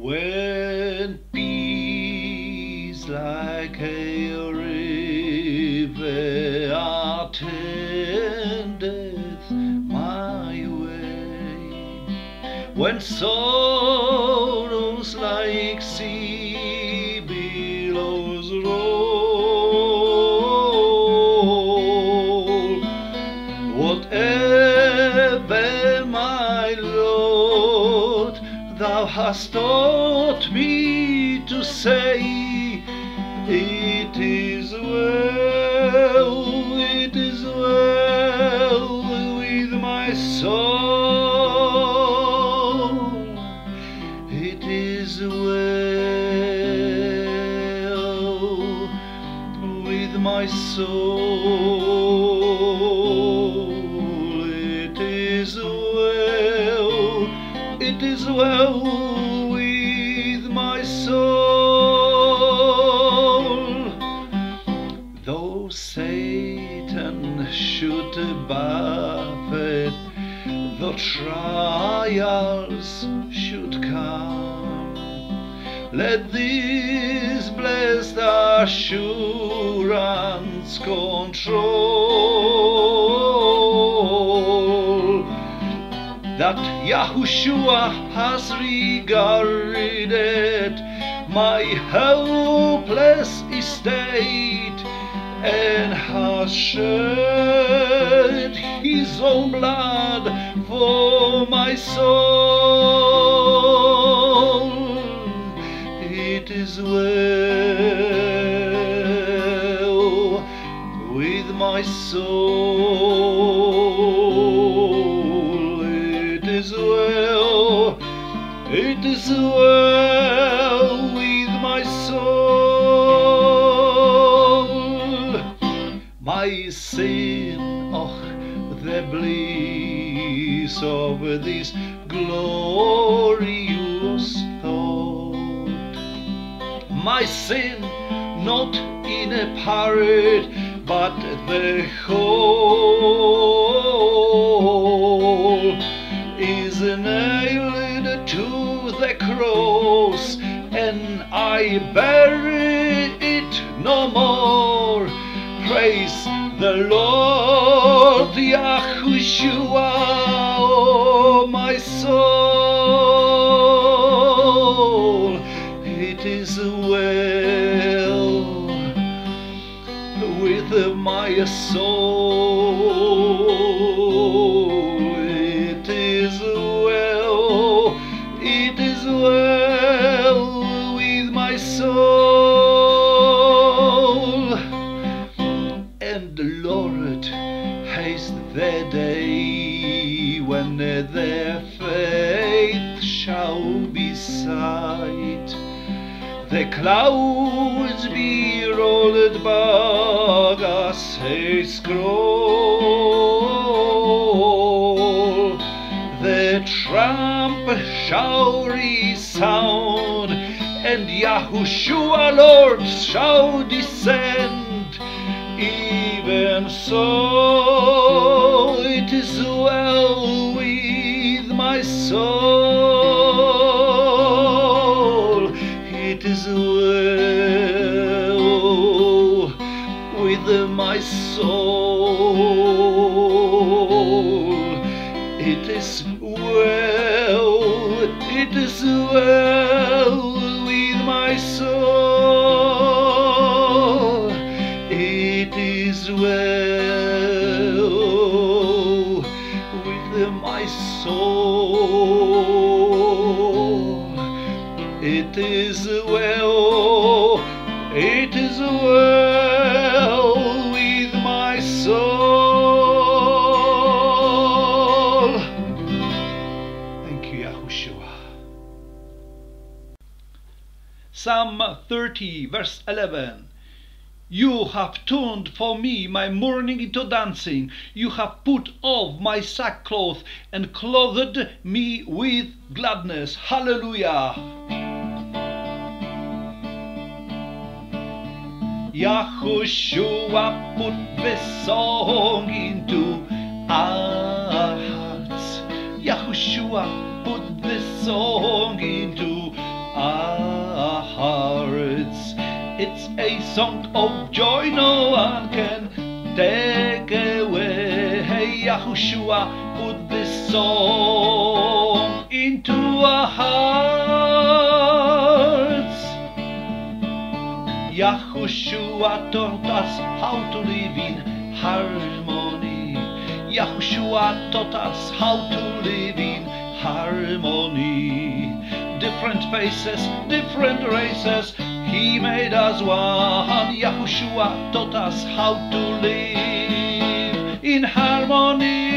When peace like a river attendeth my way, when sorrows like sea billows roll, whatever my Lord, thou hast taught soul. It is well, it is well with my soul. Though Satan should buffet, the trials should come, let this blessed assurance control that Yahushua has regarded my helpless estate and has shed his own blood for my soul. It is well my soul. It is well, it is well with my soul. My sin, oh, the bliss of this glorious thought my sin not in a parrot but the whole is nailed to the cross and I bury it no more. Praise the Lord Yahushua oh my soul soul. The clouds be rolled back as a scroll. The trump shall resound, and Yahushua Lord shall descend. Even so, it is well with my soul. Psalm 30, verse 11. You have turned for me my mourning into dancing. You have put off my sackcloth and clothed me with gladness. Hallelujah. Yahushua put the song into our hearts. Yahushua put the song into song of joy no one can take away. Hey, Yahushua, put this song into our hearts. Yahushua taught us how to live in harmony. Yahushua taught us how to live in harmony. Different faces, different races, He made us one. Yahushua taught us how to live in harmony.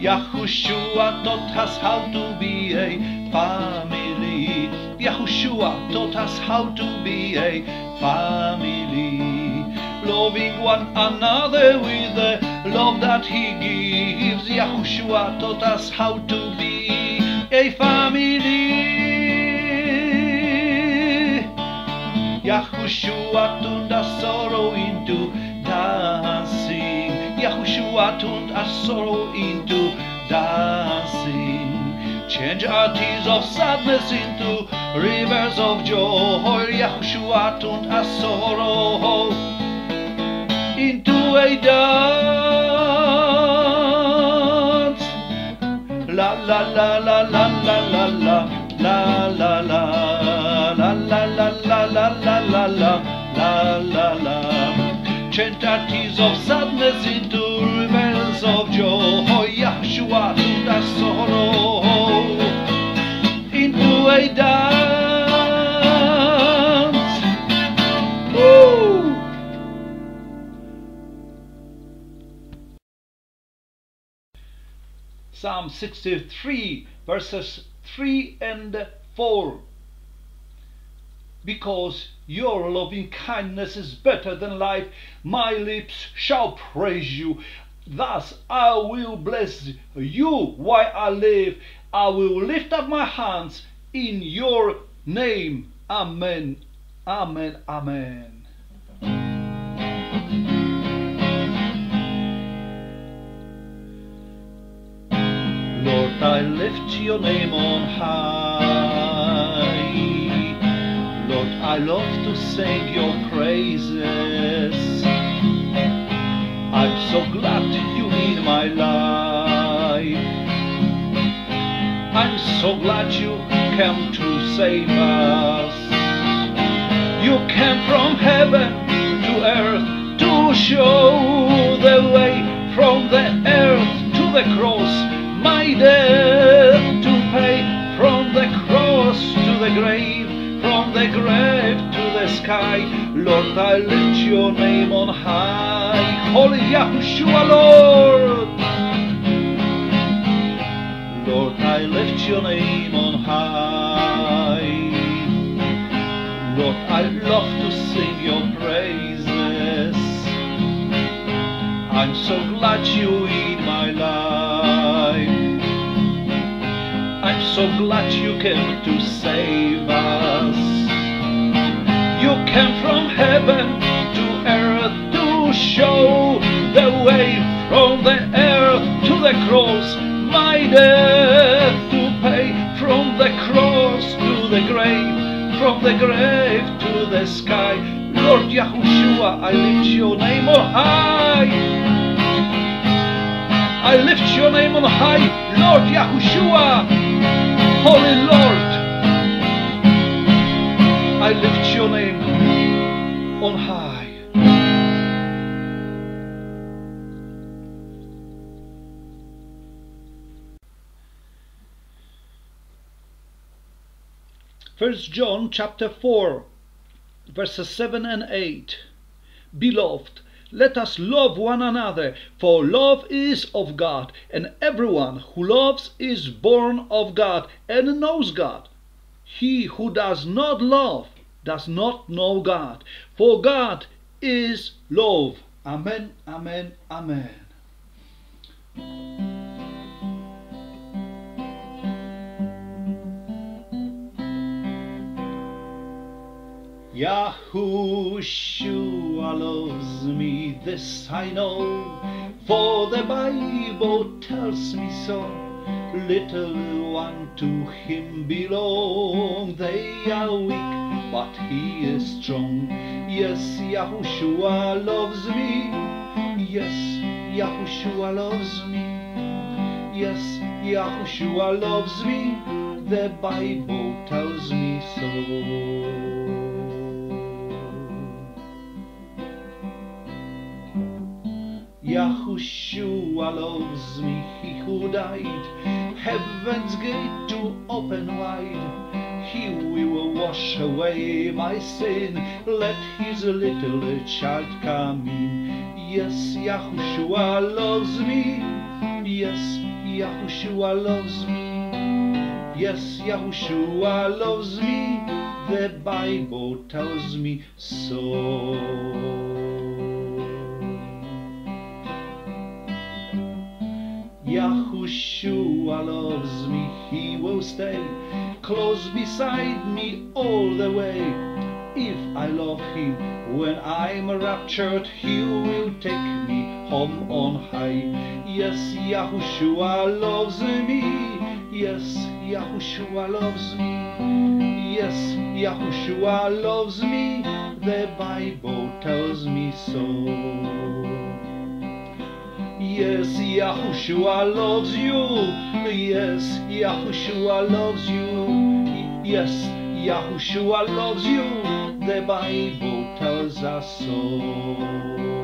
Yahushua taught us how to be a family. Yahushua taught us how to be a family. Loving one another with the love that He gives. Yahushua taught us how to be a family. Yahushua our sorrow into dancing. Yahushua our sorrow into dancing. Change our tears of sadness into rivers of joy. Yahushua our sorrow into a dance. La la la la la la la la la la la la la la la our tears of sadness into rivers of joy. Yahshua turned our sorrow into a dance. Psalm 63 verses 3 and 4 because your loving kindness is better than life, my lips shall praise you. Thus I will bless you while I live. I will lift up my hands in your name. Amen. Amen. Amen. Lord, I lift your name on high. I love to sing your praises. I'm so glad you in my life. I'm so glad you came to save us. You came from heaven to earth to show the way from the earth to the cross. My death grave to the sky. Lord, I lift your name on high. Holy Yahushua, Lord. Lord, I lift your name on high. Lord, I love to sing your praises. I'm so glad you in my life. I'm so glad you came to save us. Came from heaven to earth to show the way from the earth to the cross. My death to pay from the cross to the grave, from the grave to the sky. Lord Yahushua, I lift your name on high. I lift your name on high, Lord Yahushua, Holy Lord. I lift your name on high. First John chapter 4 verses 7 and 8 Beloved, let us love one another, for love is of God, and everyone who loves is born of God and knows God. He who does not love does not know God, for God is love. Amen, amen, amen. Yahushua loves me, this I know, for the Bible tells me so. little one to him belong. They are weak, but he is strong. Yes, Yahushua loves me. Yes, Yahushua loves me. Yes, Yahushua loves me. The Bible tells me so. Yahushua loves me, he who died, heaven's gate to open wide. He will wash away my sin, let his little child come in. Yes, Yahushua loves me, yes, Yahushua loves me. Yes, Yahushua loves me, the Bible tells me so. Yahushua loves me, he will stay close beside me all the way. If I love him when I'm raptured, he will take me home on high. Yes, Yahushua loves me. Yes, Yahushua loves me. Yes, Yahushua loves me. The Bible tells me so. Yes, Yahushua loves you. Yes, Yahushua loves you. Yes, Yahushua loves you. The Bible tells us so.